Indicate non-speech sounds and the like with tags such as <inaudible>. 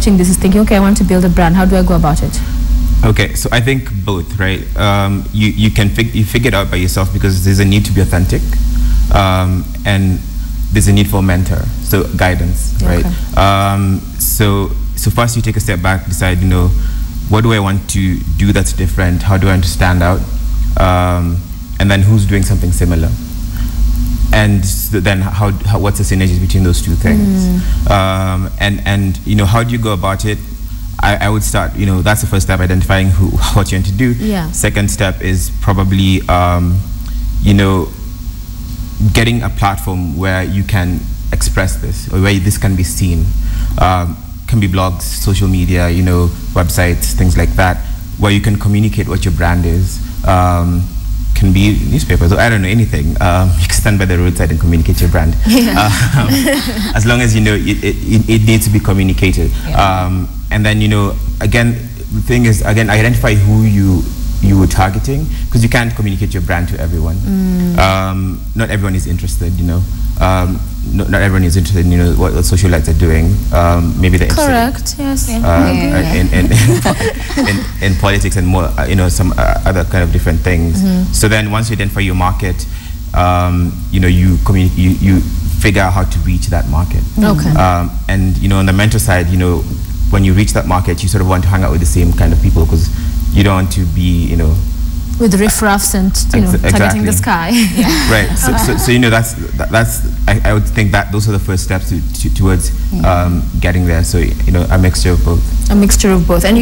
watching this is thinking, okay, I want to build a brand. How do I go about it? Okay, so I think both, right? Um, you you can fig- you figure it out by yourself because there's a need to be authentic, um, and there's a need for a mentor, so guidance, right? Um, so so first you take a step back, decide, you know, what do I want to do that's different? How do I want to stand out? Um, and then who's doing something similar? And then how, how what's the synergy between those two things? Um, and and you know how do you go about it? I, I would start, you know, that's the first step, identifying who, <laughs> what you want to do. Yeah. Second step is probably, um, you know, getting a platform where you can express this or where this can be seen. Um, can be blogs, social media, you know, websites, things like that, where you can communicate what your brand is. Can be newspapers, or I don't know anything. Um, you can stand by the roadside and communicate your brand. <laughs> Um, as long as you know it, it, it needs to be communicated. Um, and then you know, again, the thing is, again, identify who you you were targeting because you can't communicate your brand to everyone. Um, not everyone is interested, you know. Um, no, not everyone is interested in you know what, what socialites are doing. Um, maybe they're interested Correct. Yes. um, in, in, <laughs> in, in politics and more, uh, you know, some uh, other kind of different things. So then once you identify your market, um, you know, you, communi- you you figure out how to reach that market. Okay. Um, and you know, on the mentor side, you know, when you reach that market, you sort of want to hang out with the same kind of people because you don't want to be, you know, With riffraffs and you know Ex- targeting the exactly. sky. right. So, so, so you know, that's that, that's I, I would think that those are the first steps to, to, towards um, getting there. So you know, a mixture of both. a mixture of both. And